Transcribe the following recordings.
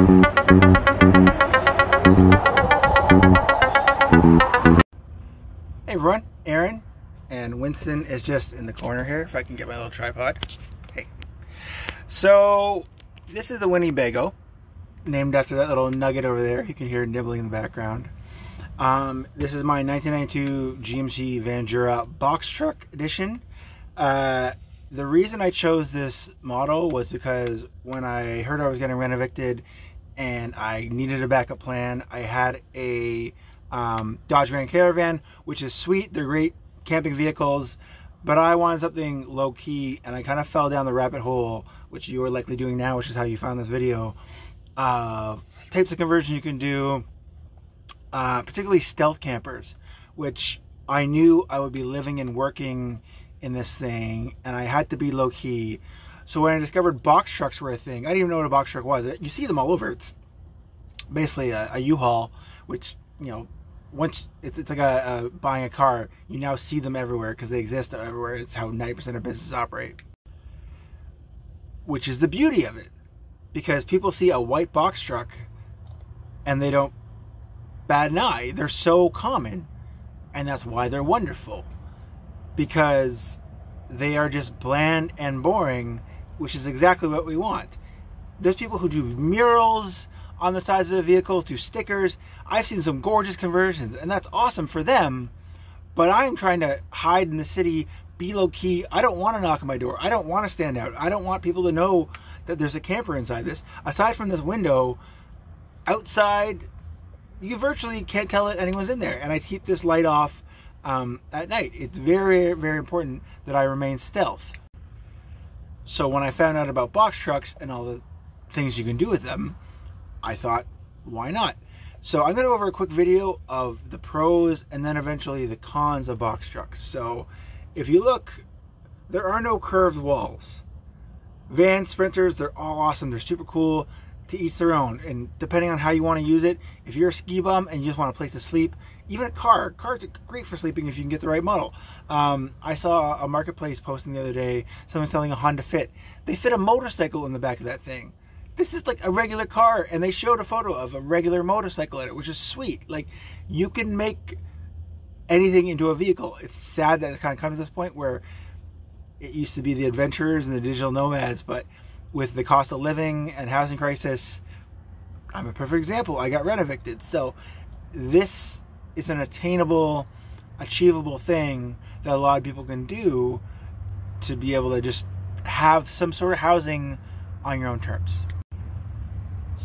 Hey everyone, Aaron and Winston is just in the corner here. If I can get my little tripod. Hey. So this is the Winniesbago, named after that little nugget over there. You can hear nibbling in the background. Um, this is my 1992 GMC Vandura box truck edition. Uh, the reason I chose this model was because when I heard I was getting renovicted and I needed a backup plan, I had a um, Dodge Grand Caravan, which is sweet. They're great camping vehicles, but I wanted something low key, and I kind of fell down the rabbit hole, which you are likely doing now, which is how you found this video, of types of conversion you can do, uh, particularly stealth campers, which I knew I would be living and working in this thing, and I had to be low key. So when I discovered box trucks were a thing, I didn't even know what a box truck was. You see them all over. It's basically a a U-Haul, which you know once it's, it's like a, a, buying a car, you now see them everywhere because they exist everywhere. It's how 90% of businesses operate. Which is the beauty of it. Because people see a white box truck and they don't bat an eye. They're so common. And that's why they're wonderful. Because they are just bland and boring, which is exactly what we want. There's people who do murals on the sides of the vehicles, do stickers. I've seen some gorgeous conversions, and that's awesome for them. But I'm trying to hide in the city, be low key. I don't want to knock on my door. I don't want to stand out. I don't want people to know that there's a camper inside this. Aside from this window, outside, you virtually can't tell that anyone's in there. And I keep this light off um, at night. It's very, very important that I remain stealth. So when I found out about box trucks and all the things you can do with them, I thought, why not? So I'm going to go over a quick video of the pros and then eventually the cons of box trucks. So if you look, there are no curved walls. Van sprinters, they're all awesome. They're super cool to each their own. And depending on how you want to use it, if you're a ski bum and you just want a place to sleep, even a car, cars are great for sleeping if you can get the right model. Um, I saw a marketplace posting the other day, someone selling a Honda Fit. They fit a motorcycle in the back of that thing this is like a regular car and they showed a photo of a regular motorcycle in it which is sweet like you can make anything into a vehicle it's sad that it's kind of come to this point where it used to be the adventurers and the digital nomads but with the cost of living and housing crisis i'm a perfect example i got rent evicted so this is an attainable achievable thing that a lot of people can do to be able to just have some sort of housing on your own terms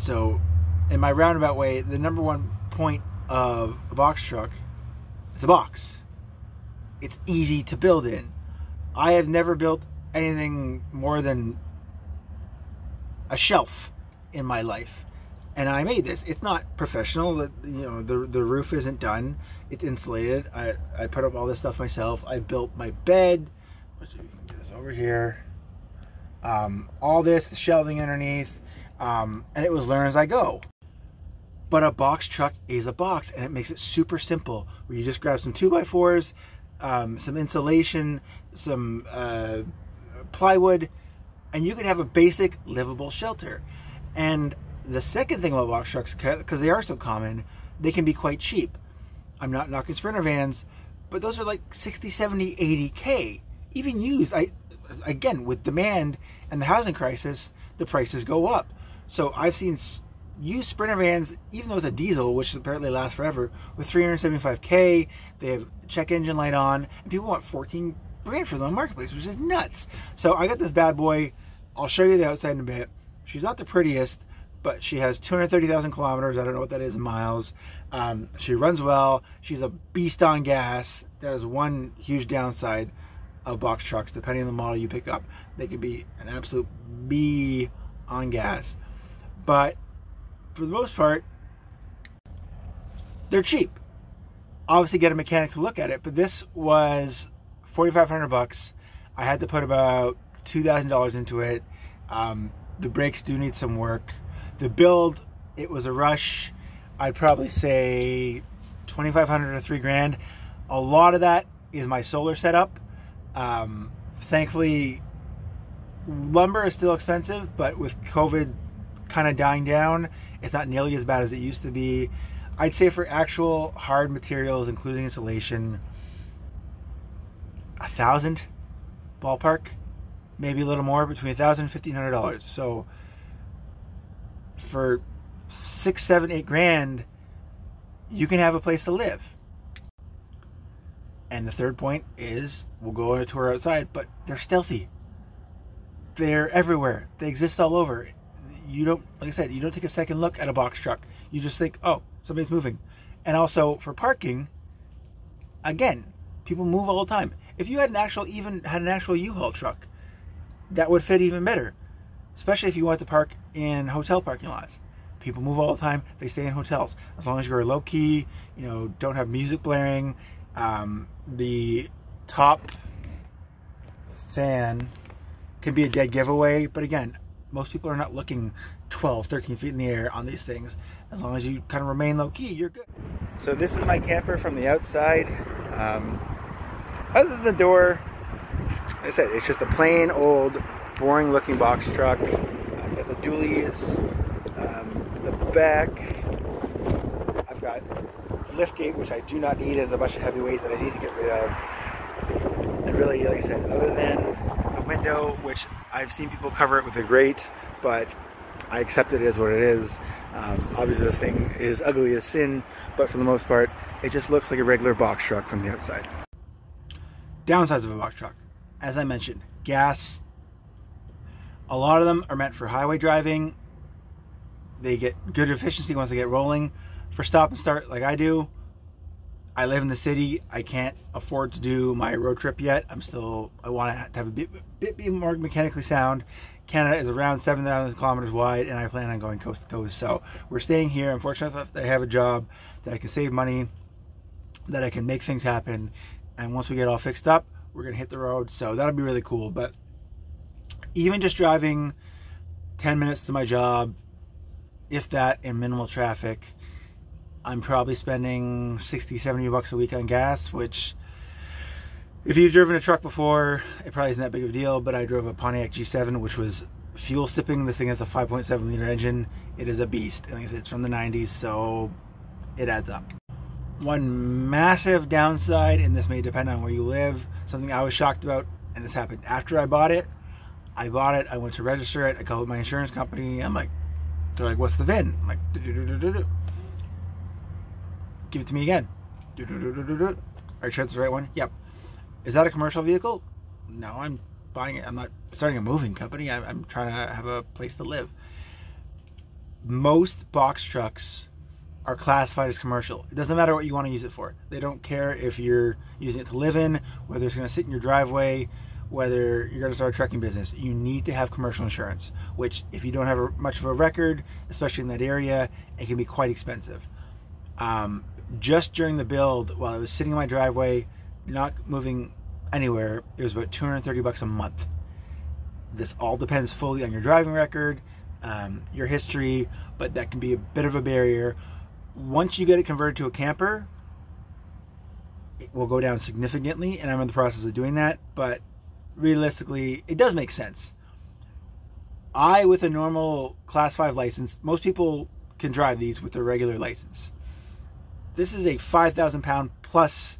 so, in my roundabout way, the number one point of a box truck is a box. It's easy to build in. I have never built anything more than a shelf in my life. And I made this. It's not professional. You know, the, the roof isn't done. It's insulated. I, I put up all this stuff myself. I built my bed. Let's see, get this over here. Um, all this, the shelving underneath, um, and it was learn as I go. But a box truck is a box, and it makes it super simple. Where you just grab some two by fours, um, some insulation, some uh, plywood, and you can have a basic livable shelter. And the second thing about box trucks, because they are so common, they can be quite cheap. I'm not knocking Sprinter vans, but those are like 60, 70, 80K. Even used, I again, with demand and the housing crisis, the prices go up. So I've seen used Sprinter vans, even though it's a diesel, which apparently lasts forever, with 375k. They have check engine light on, and people want 14 grand for them on marketplace, which is nuts. So I got this bad boy. I'll show you the outside in a bit. She's not the prettiest, but she has 230,000 kilometers. I don't know what that is in miles. Um, she runs well. She's a beast on gas. That is one huge downside of box trucks. Depending on the model you pick up, they can be an absolute bee on gas but for the most part, they're cheap. Obviously, get a mechanic to look at it, but this was 4,500 bucks. I had to put about two thousand dollars into it. Um, the brakes do need some work. The build, it was a rush. I'd probably say 2,500 or three grand. A lot of that is my solar setup. Um, thankfully, lumber is still expensive, but with COVID kind of dying down. It's not nearly as bad as it used to be. I'd say for actual hard materials, including insulation, a thousand ballpark, maybe a little more, between a thousand and fifteen hundred dollars. So for six, seven, eight grand, you can have a place to live. And the third point is we'll go on a tour outside, but they're stealthy. They're everywhere. They exist all over. You don't, like I said, you don't take a second look at a box truck. You just think, oh, somebody's moving. And also for parking, again, people move all the time. If you had an actual, even had an actual U-Haul truck, that would fit even better. Especially if you want to park in hotel parking lots. People move all the time. They stay in hotels. As long as you're low key, you know, don't have music blaring. Um, the top fan can be a dead giveaway. But again, most people are not looking 12, 13 feet in the air on these things. As long as you kind of remain low key, you're good. So this is my camper from the outside. Um, other than the door, like I said, it's just a plain old, boring looking box truck. I've got the dualies, um, the back. I've got lift gate, which I do not need as a bunch of heavy weight that I need to get rid of. And really, like I said, other than the window, which I've seen people cover it with a grate, but I accept it as what it is. Um, obviously, this thing is ugly as sin, but for the most part, it just looks like a regular box truck from the outside. Downsides of a box truck. As I mentioned, gas. A lot of them are meant for highway driving. They get good efficiency once they get rolling. For stop and start, like I do, I live in the city. I can't afford to do my road trip yet. I'm still, I want to have a bit, bit be more mechanically sound. Canada is around 7,000 kilometers wide, and I plan on going coast to coast. So we're staying here. I'm fortunate that I have a job, that I can save money, that I can make things happen, and once we get all fixed up we're gonna hit the road. So that'll be really cool. But even just driving 10 minutes to my job if that in minimal traffic I'm probably spending 60 70 bucks a week on gas which if you've driven a truck before it probably isn't that big of a deal but I drove a Pontiac G7 which was fuel sipping. This thing has a 5.7 liter engine. It is a beast. And like I said, it's from the 90s so it adds up one massive downside, and this may depend on where you live, something I was shocked about, and this happened after I bought it. I bought it, I went to register it, I called my insurance company, I'm like, they're like, what's the VIN? I'm like, give it to me again. Are you sure it's the right one? Yep. Is that a commercial vehicle? No, I'm buying it. I'm not starting a moving company. I'm, I'm trying to have a place to live. Most box trucks are classified as commercial. It doesn't matter what you want to use it for. They don't care if you're using it to live in, whether it's going to sit in your driveway, whether you're going to start a trucking business. You need to have commercial insurance, which if you don't have much of a record, especially in that area, it can be quite expensive. Um, just during the build, while I was sitting in my driveway, not moving anywhere, it was about 230 bucks a month. This all depends fully on your driving record, um, your history, but that can be a bit of a barrier once you get it converted to a camper, it will go down significantly, and I'm in the process of doing that. But realistically, it does make sense. I, with a normal Class 5 license, most people can drive these with a regular license. This is a 5,000 pound plus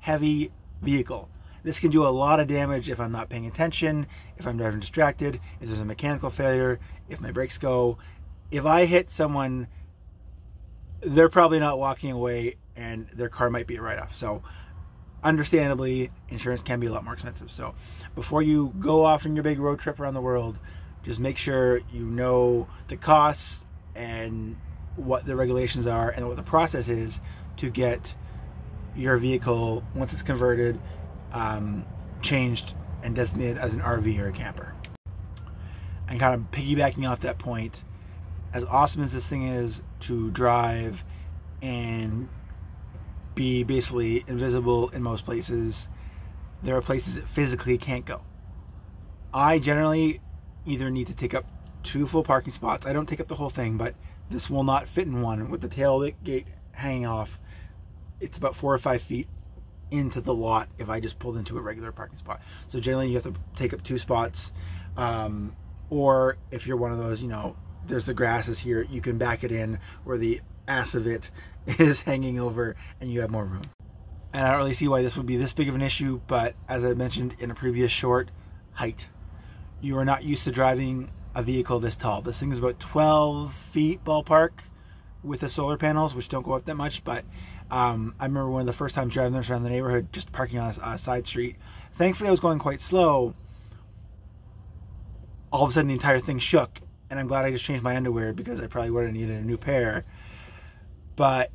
heavy vehicle. This can do a lot of damage if I'm not paying attention, if I'm driving distracted, if there's a mechanical failure, if my brakes go. If I hit someone they're probably not walking away and their car might be a write-off. So understandably, insurance can be a lot more expensive. So before you go off on your big road trip around the world, just make sure you know the costs and what the regulations are and what the process is to get your vehicle, once it's converted, um, changed and designated as an RV or a camper. And kind of piggybacking off that point, as awesome as this thing is to drive and be basically invisible in most places, there are places that physically can't go. I generally either need to take up two full parking spots. I don't take up the whole thing, but this will not fit in one with the tailgate hanging off. It's about four or five feet into the lot if I just pulled into a regular parking spot. So generally you have to take up two spots. Um, or if you're one of those, you know, there's the grasses here. You can back it in where the ass of it is hanging over and you have more room. And I don't really see why this would be this big of an issue, but as I mentioned in a previous short, height. You are not used to driving a vehicle this tall. This thing is about 12 feet ballpark with the solar panels, which don't go up that much, but um, I remember one of the first times driving this around the neighborhood, just parking on a, a side street. Thankfully, I was going quite slow. All of a sudden, the entire thing shook, and I'm glad I just changed my underwear because I probably would have needed a new pair. But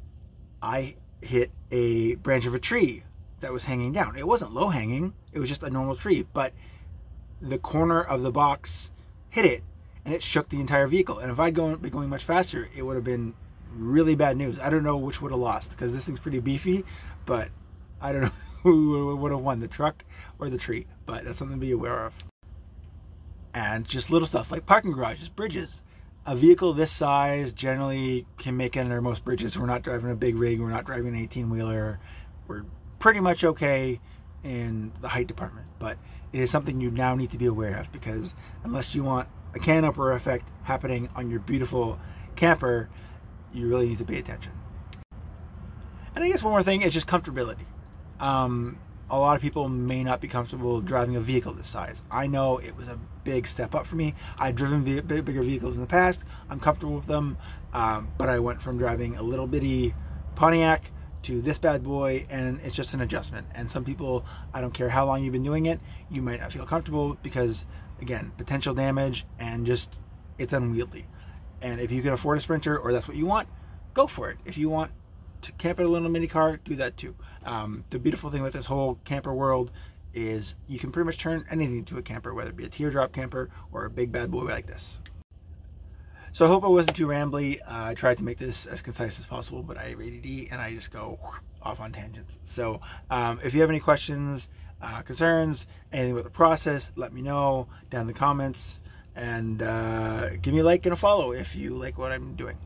I hit a branch of a tree that was hanging down. It wasn't low hanging, it was just a normal tree, but the corner of the box hit it and it shook the entire vehicle. And if I'd gone, been going much faster, it would have been really bad news. I don't know which would have lost because this thing's pretty beefy, but I don't know who would have won, the truck or the tree. But that's something to be aware of. And just little stuff like parking garages, bridges. A vehicle this size generally can make it under most bridges. We're not driving a big rig, we're not driving an 18 wheeler. We're pretty much okay in the height department. But it is something you now need to be aware of because unless you want a canopper effect happening on your beautiful camper, you really need to pay attention. And I guess one more thing is just comfortability. Um, a lot of people may not be comfortable driving a vehicle this size. I know it was a big step up for me. I've driven bigger vehicles in the past. I'm comfortable with them, um, but I went from driving a little bitty Pontiac to this bad boy, and it's just an adjustment. And some people, I don't care how long you've been doing it, you might not feel comfortable because, again, potential damage and just it's unwieldy. And if you can afford a Sprinter or that's what you want, go for it. If you want to camp in a little mini car, do that too. Um, the beautiful thing with this whole camper world is you can pretty much turn anything into a camper, whether it be a teardrop camper or a big bad boy like this. So I hope I wasn't too rambly. Uh, I tried to make this as concise as possible, but I have ADD and I just go off on tangents. So um, if you have any questions, uh, concerns, anything with the process, let me know down in the comments and uh, give me a like and a follow if you like what I'm doing.